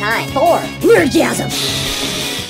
time for Nerdgasm.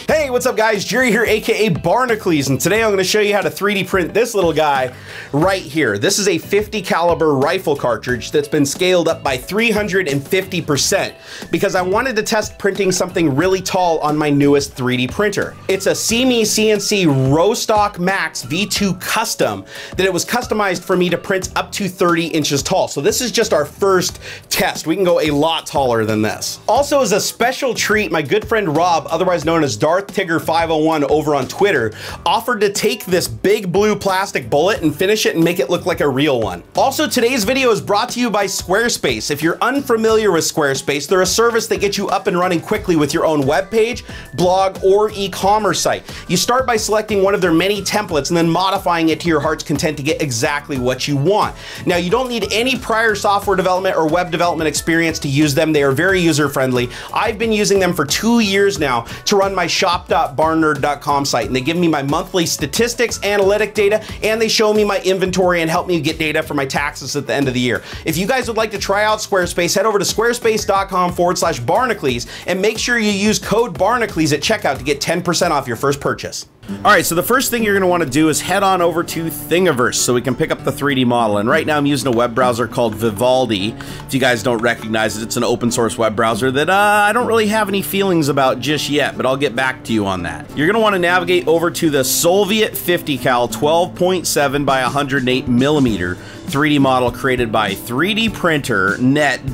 Hey, what's up guys? Jerry here, aka Barnacules, and today I'm gonna show you how to 3D print this little guy right here. This is a 50 caliber rifle cartridge that's been scaled up by 350% because I wanted to test printing something really tall on my newest 3D printer. It's a SeeMeCNC Rostock Max V2 Custom that it was customized for me to print up to 30 inches tall. So this is just our first test. We can go a lot taller than this. Also as a special treat, my good friend Rob, otherwise known as Darth Darth Tigger 501 over on Twitter offered to take this big blue plastic bullet and finish it and make it look like a real one. Also, today's video is brought to you by Squarespace. If you're unfamiliar with Squarespace, they're a service that gets you up and running quickly with your own web page, blog, or e-commerce site. You start by selecting one of their many templates and then modifying it to your heart's content to get exactly what you want. Now, you don't need any prior software development or web development experience to use them. They are very user-friendly. I've been using them for two years now to run my shop shop.barnnerd.com site and they give me my monthly statistics, analytic data, and they show me my inventory and help me get data for my taxes at the end of the year. If you guys would like to try out Squarespace, head over to squarespace.com forward slash barnacules and make sure you use code barnacules at checkout to get 10% off your first purchase. All right, so the first thing you're going to want to do is head on over to Thingiverse so we can pick up the 3D model. And right now I'm using a web browser called Vivaldi. If you guys don't recognize it, it's an open source web browser that uh, I don't really have any feelings about just yet, but I'll get back to you on that. You're going to want to navigate over to the Soviet 50 cal 12.7 by 108 millimeter 3D model created by 3D printer net.co.nz.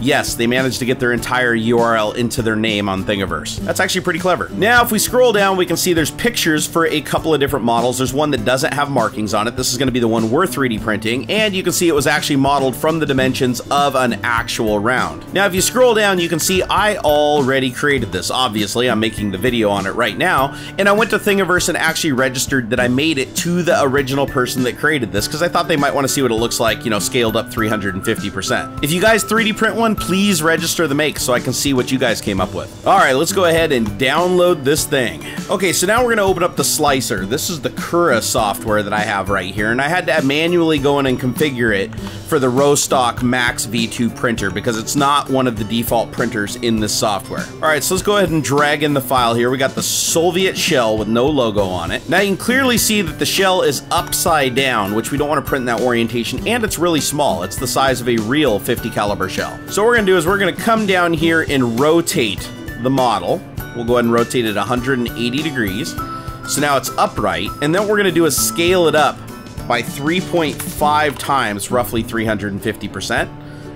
Yes, they managed to get their entire URL into their name on Thingiverse. That's actually pretty clever. Now, if we scroll down, we can see there's pictures for a couple of different models. There's one that doesn't have markings on it. This is going to be the one we're 3D printing, and you can see it was actually modeled from the dimensions of an actual round. Now, if you scroll down, you can see I already created this. Obviously, I'm making the video on it right now, and I went to Thingiverse and actually registered that I made it to the original person that created this because I thought they might want to see what it looks like, you know, scaled up 350%. If you guys 3D print one, please register the make so I can see what you guys came up with. All right, let's go ahead and download this thing. Okay, so now we're gonna open up the slicer. This is the Cura software that I have right here, and I had to manually go in and configure it for the Rostock Max V2 printer because it's not one of the default printers in this software. All right, so let's go ahead and drag in the file here. We got the Soviet shell with no logo on it. Now you can clearly see that the shell is upside down, which we don't want to print in that orientation, and it's really small. It's the size of a real 50 caliber shell. So what we're gonna do is we're gonna come down here and rotate the model. We'll go ahead and rotate it 180 degrees. So now it's upright, and then what we're gonna do is scale it up by 3.5 times, roughly 350%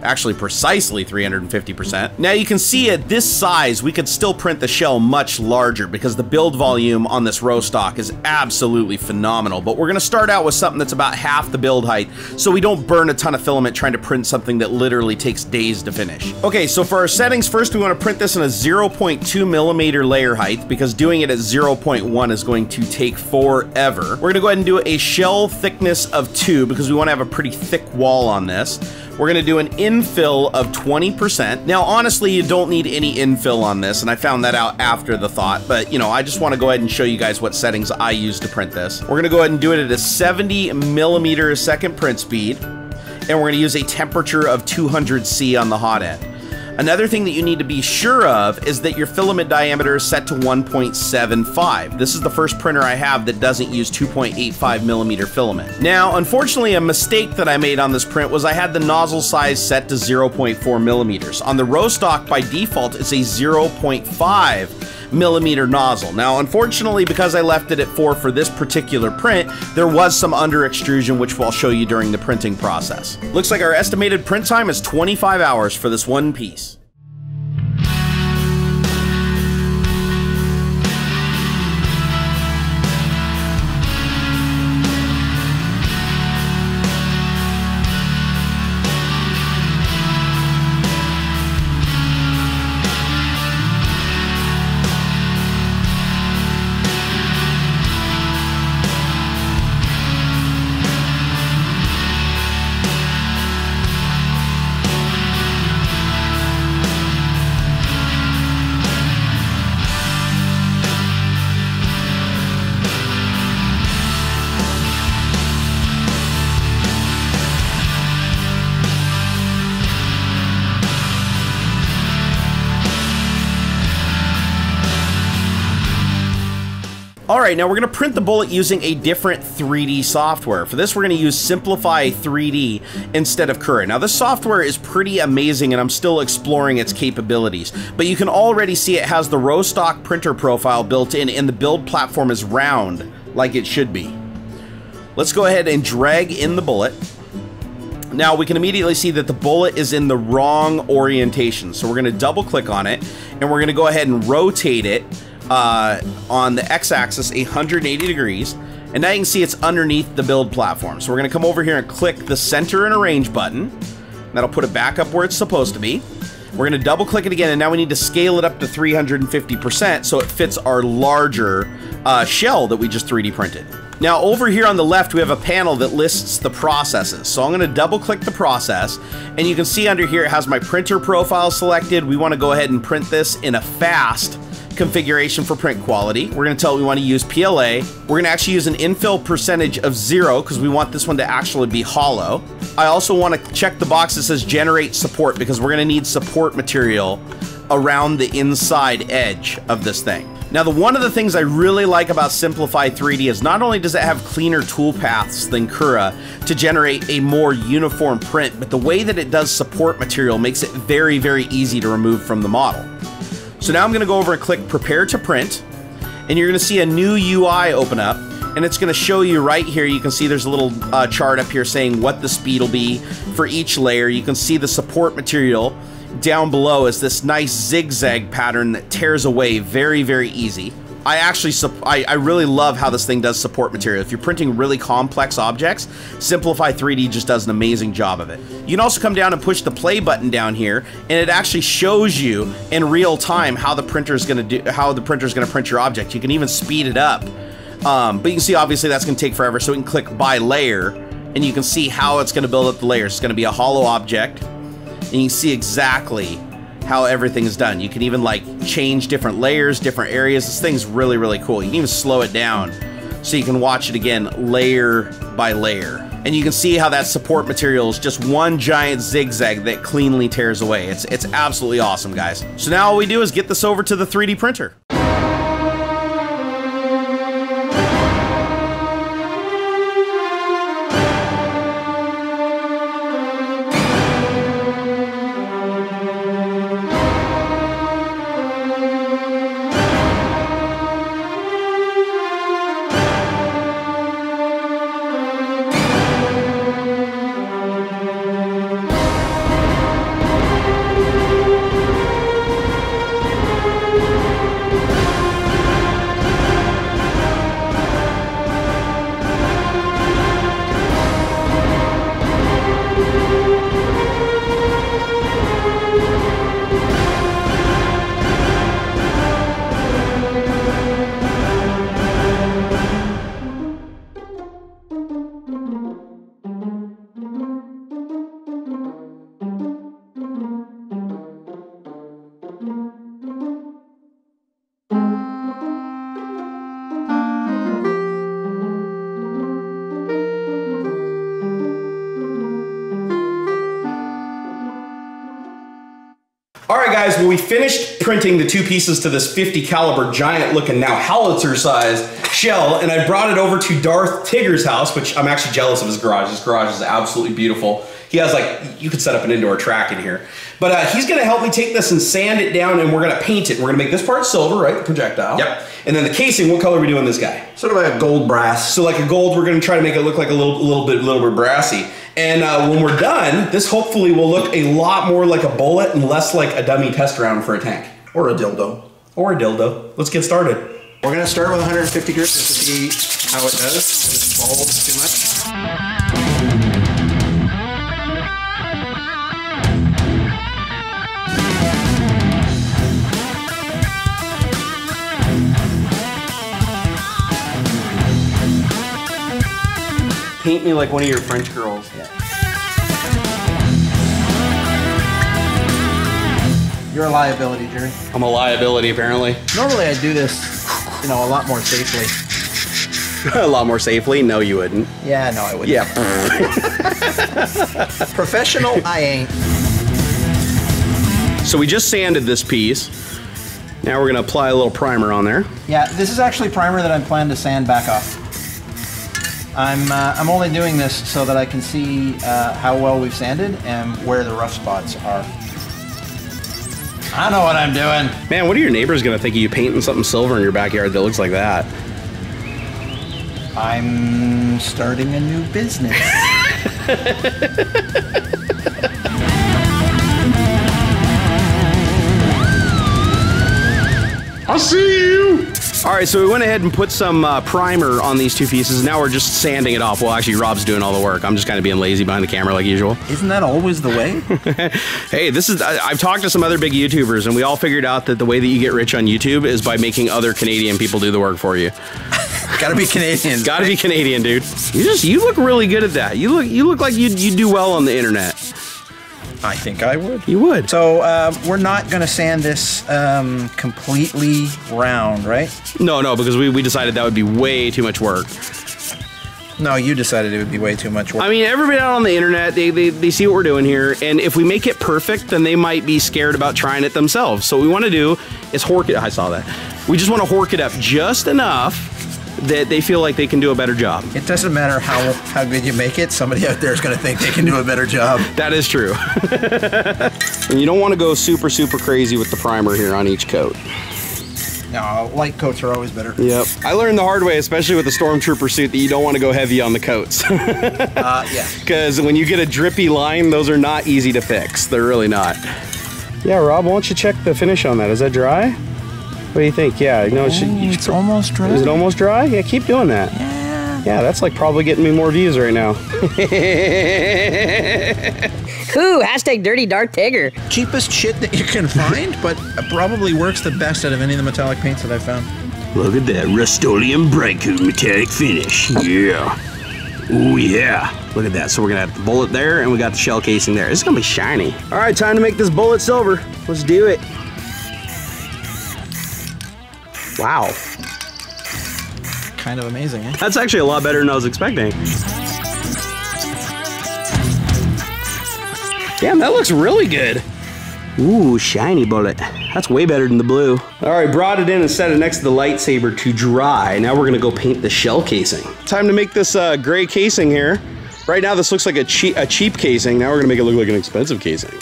actually precisely 350%. Now you can see at this size, we could still print the shell much larger because the build volume on this Rostock is absolutely phenomenal, but we're gonna start out with something that's about half the build height so we don't burn a ton of filament trying to print something that literally takes days to finish. Okay, so for our settings, first we wanna print this in a 0.2 millimeter layer height because doing it at 0.1 is going to take forever. We're gonna go ahead and do a shell thickness of two because we wanna have a pretty thick wall on this. We're gonna do an infill of 20%. Now, honestly, you don't need any infill on this, and I found that out after the thought, but you know, I just wanna go ahead and show you guys what settings I use to print this. We're gonna go ahead and do it at a 70 millimeter a second print speed, and we're gonna use a temperature of 200 C on the hot end. Another thing that you need to be sure of is that your filament diameter is set to 1.75. This is the first printer I have that doesn't use 2.85 millimeter filament. Now, unfortunately, a mistake that I made on this print was I had the nozzle size set to 0.4 millimeters. On the Rostock, by default, it's a 0.5 millimeter nozzle. Now, unfortunately, because I left it at 4 for this particular print, there was some under extrusion, which I'll show you during the printing process. Looks like our estimated print time is 25 hours for this one piece. All right, now we're gonna print the bullet using a different 3D software. For this, we're gonna use Simplify 3D instead of Cura. Now, this software is pretty amazing and I'm still exploring its capabilities, but you can already see it has the Rostock printer profile built in and the build platform is round, like it should be. Let's go ahead and drag in the bullet. Now we can immediately see that the bullet is in the wrong orientation. So we're gonna double click on it and we're gonna go ahead and rotate it uh, on the x-axis 180 degrees. And now you can see it's underneath the build platform. So we're gonna come over here and click the center and arrange button. That'll put it back up where it's supposed to be. We're gonna double click it again and now we need to scale it up to 350% so it fits our larger uh, shell that we just 3D printed. Now over here on the left we have a panel that lists the processes. So I'm going to double click the process and you can see under here it has my printer profile selected. We want to go ahead and print this in a fast configuration for print quality. We're going to tell it we want to use PLA. We're going to actually use an infill percentage of zero because we want this one to actually be hollow. I also want to check the box that says generate support because we're going to need support material around the inside edge of this thing. Now, the one of the things I really like about Simplify 3D is not only does it have cleaner toolpaths than Cura to generate a more uniform print, but the way that it does support material makes it very, very easy to remove from the model. So now I'm gonna go over and click Prepare to Print, and you're gonna see a new UI open up, and it's gonna show you right here, you can see there's a little uh, chart up here saying what the speed will be for each layer. You can see the support material, down below is this nice zigzag pattern that tears away very, very easy. I actually, I, I, really love how this thing does support material. If you're printing really complex objects, Simplify 3D just does an amazing job of it. You can also come down and push the play button down here, and it actually shows you in real time how the printer is going to do, how the printer is going to print your object. You can even speed it up. Um, but you can see, obviously, that's going to take forever. So we can click by layer, and you can see how it's going to build up the layers. It's going to be a hollow object and you can see exactly how everything is done. You can even like change different layers, different areas. This thing's really, really cool. You can even slow it down so you can watch it again layer by layer. And you can see how that support material is just one giant zigzag that cleanly tears away. It's, it's absolutely awesome, guys. So now all we do is get this over to the 3D printer. All right, guys, well, we finished printing the two pieces to this 50 caliber giant looking now howitzer sized shell, and I brought it over to Darth Tigger's house, which I'm actually jealous of his garage. His garage is absolutely beautiful. He has like, you could set up an indoor track in here. But uh, he's gonna help me take this and sand it down and we're gonna paint it. We're gonna make this part silver, right, the projectile. Yep. And then the casing, what color are we doing this guy? Sort of like a gold brass. So like a gold, we're gonna try to make it look like a little, little bit, little bit brassy. And uh, when we're done, this hopefully will look a lot more like a bullet and less like a dummy test round for a tank. Or a dildo. Or a dildo. Let's get started. We're gonna start with 150 grit just to see how it does. If it folds too much. Paint me like one of your French girls. You're a liability, Jerry. I'm a liability, apparently. Normally I do this, you know, a lot more safely. a lot more safely? No, you wouldn't. Yeah, no, I wouldn't. Yeah. Professional, I ain't. so we just sanded this piece. Now we're gonna apply a little primer on there. Yeah, this is actually primer that I'm planning to sand back off. I'm, uh, I'm only doing this so that I can see uh, how well we've sanded and where the rough spots are. I know what I'm doing. Man, what are your neighbors gonna think of you painting something silver in your backyard that looks like that? I'm starting a new business. I'll see you. All right, so we went ahead and put some uh, primer on these two pieces. Now we're just sanding it off. Well, actually, Rob's doing all the work. I'm just kind of being lazy behind the camera like usual. Isn't that always the way? Hey, this is, I, I've talked to some other big YouTubers, and we all figured out that the way that you get rich on YouTube is by making other Canadian people do the work for you. Gotta be Canadian. Gotta be Canadian, dude. You just, you look really good at that. You look, you look like you you do well on the internet. I think I would. You would. So um, we're not gonna sand this um, completely round, right? No, no, because we, we decided that would be way too much work. No, you decided it would be way too much work. I mean, everybody out on the internet, they, they, they see what we're doing here, and if we make it perfect, then they might be scared about trying it themselves. So what we want to do is hork it. I saw that. We just want to hork it up just enough that they feel like they can do a better job. it doesn't matter how how good you make it. Somebody out there is gonna think they can do a better job. That is true. and you don't want to go super, super crazy with the primer here on each coat. No, light coats are always better. Yep. I learned the hard way, especially with the Stormtrooper suit, that you don't want to go heavy on the coats. Uh, yeah. Because when you get a drippy line, those are not easy to fix. They're really not. Yeah, Rob, why don't you check the finish on that? Is that dry? What do you think? Yeah, no, it should, you should- it's almost dry. is it almost dry? Yeah, keep doing that. Yeah. Yeah, that's like probably getting me more views right now. Ooh, hashtag dirty Darth Tigger. Cheapest shit that you can find, but probably works the best out of any of the metallic paints that I've found. Look at that Rust-Oleum Brightcoat metallic finish. Yeah. Oh yeah. Look at that. So we're gonna have the bullet there and we got the shell casing there. It's gonna be shiny. All right, time to make this bullet silver. Let's do it. Wow. Kind of amazing, eh? That's actually a lot better than I was expecting. Damn, that looks really good. Ooh, shiny bullet. That's way better than the blue. All right, brought it in and set it next to the lightsaber to dry. Now we're gonna go paint the shell casing. Time to make this uh, gray casing here. Right now, this looks like a cheap, a cheap casing. Now we're gonna make it look like an expensive casing.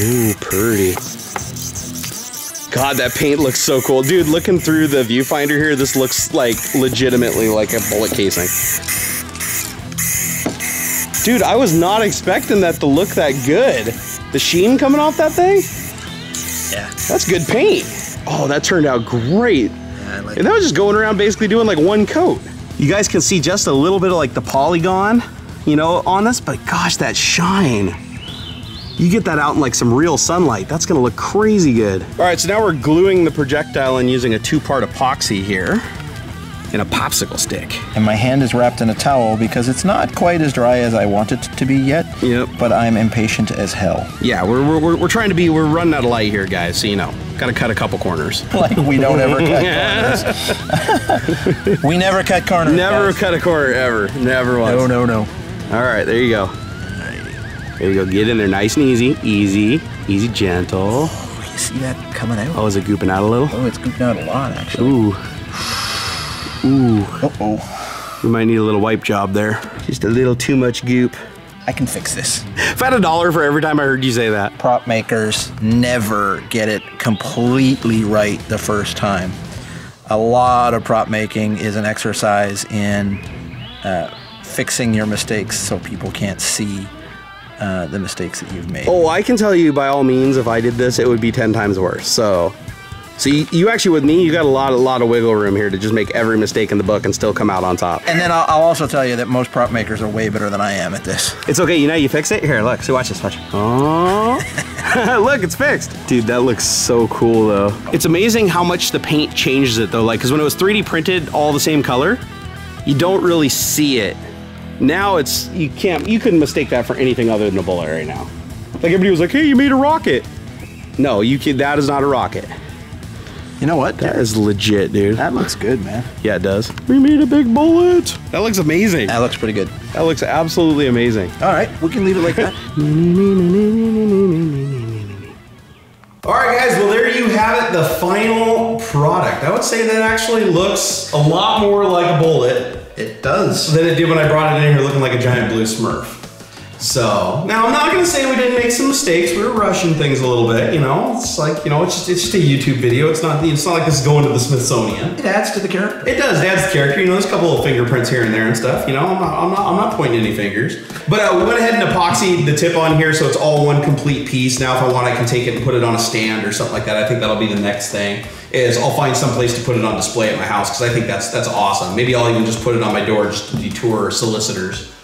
Ooh, pretty. God, that paint looks so cool. Dude, looking through the viewfinder here, this looks like legitimately like a bullet casing. Dude, I was not expecting that to look that good. The sheen coming off that thing? Yeah. That's good paint. Oh, that turned out great. yeah I like And that was just going around basically doing like one coat. You guys can see just a little bit of like the polygon, you know, on this, but gosh, that shine. You get that out in like some real sunlight, that's gonna look crazy good. All right, so now we're gluing the projectile and using a two-part epoxy here and a popsicle stick. And my hand is wrapped in a towel because it's not quite as dry as I want it to be yet. Yep. But I'm impatient as hell. Yeah, we're, we're, we're, we're trying to be, we're running out of light here, guys, so you know, gotta cut a couple corners. Like we don't ever cut corners. we never cut corners. Never guys. cut a corner ever, never once. No, no, no. All right, there you go. There you go. Get in there nice and easy. Easy. Easy, gentle. You see that coming out? Oh, is it gooping out a little? Oh, it's gooping out a lot, actually. Ooh. Ooh. Uh-oh. We might need a little wipe job there. Just a little too much goop. I can fix this. If I had a dollar for every time I heard you say that. Prop makers never get it completely right the first time. A lot of prop making is an exercise in uh, fixing your mistakes so people can't see uh, the mistakes that you've made. Oh, I can tell you by all means, if I did this, it would be 10 times worse. So, so you, you actually, with me, you got a lot, a lot of wiggle room here to just make every mistake in the book and still come out on top. And then I'll, I'll also tell you that most prop makers are way better than I am at this. It's okay, you know, you fix it. Here, look, see, watch this, watch. Oh, look, it's fixed. Dude, that looks so cool, though. It's amazing how much the paint changes it, though. Like, because when it was 3D printed all the same color, you don't really see it. Now it's you can't you couldn't mistake that for anything other than a bullet right now. Like everybody was like, "Hey, you made a rocket." No, you can. That is not a rocket. You know what? That is legit, dude. That looks good, man. Yeah, it does. We made a big bullet. That looks amazing. That looks pretty good. That looks absolutely amazing. All right, we can leave it like that. All right, guys. Well, there you have it. The final product. I would say that actually looks a lot more like a bullet it does. than it did when I brought it in here looking like a giant blue smurf. So now I'm not gonna say we didn't make some mistakes. We were rushing things a little bit, you know. It's like you know, it's just, it's just a YouTube video. It's not it's not like this is going to the Smithsonian. It adds to the character. It does. It adds the character. You know, there's a couple of fingerprints here and there and stuff. You know, I'm not, I'm not, I'm not pointing any fingers. But uh, we went ahead and epoxied the tip on here, so it's all one complete piece. Now, if I want, I can take it and put it on a stand or something like that. I think that'll be the next thing. Is I'll find some place to put it on display at my house because I think that's that's awesome. Maybe I'll even just put it on my door just to detour solicitors.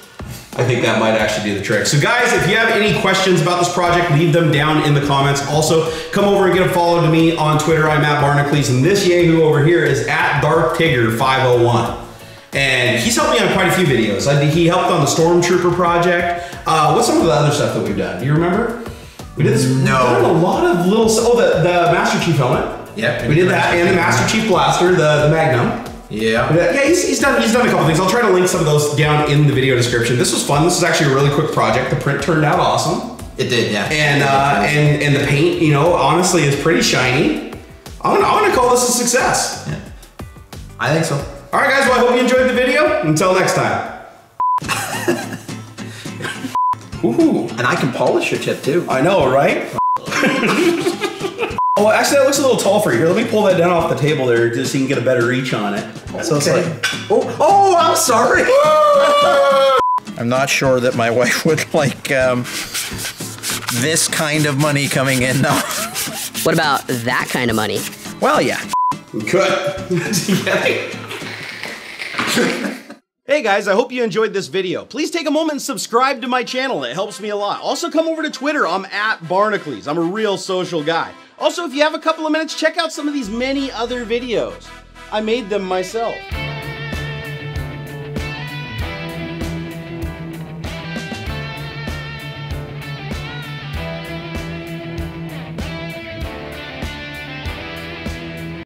I think that might actually do the trick. So, guys, if you have any questions about this project, leave them down in the comments. Also, come over and get a follow to me on Twitter. I'm at Barnacules, and this Yahoo over here is at Darth Tigger 501. And he's helped me on quite a few videos. I, he helped on the Stormtrooper project. Uh, what's some of the other stuff that we've done? Do you remember? We did this. No. We've done a lot of little. Oh, the, the Master Chief helmet. Yep. We did that, and the Master Chief blaster, the, the Magnum. Yeah. Yeah, yeah, he's, he's done he's done a couple things. I'll try to link some of those down in the video description. This was fun. This is actually a really quick project. The print turned out awesome, It did, yeah. and uh, and and the paint, you know, honestly, is pretty shiny. I'm gonna, I'm gonna call this a success. Yeah. I think so. All right, guys. Well, I hope you enjoyed the video. Until next time. Ooh, And I can polish your tip too. I know, right? oh, actually, that looks a little tall for you. Here, let me pull that down off the table there, just so you can get a better reach on it. So it's Okay. like. Oh, oh, I'm sorry. I'm not sure that my wife would like um, this kind of money coming in though. What about that kind of money? Well, yeah. Good. Hey guys, I hope you enjoyed this video. Please take a moment and subscribe to my channel. It helps me a lot. Also come over to Twitter. I'm at Barnacules. I'm a real social guy. Also, if you have a couple of minutes, check out some of these many other videos. I made them myself.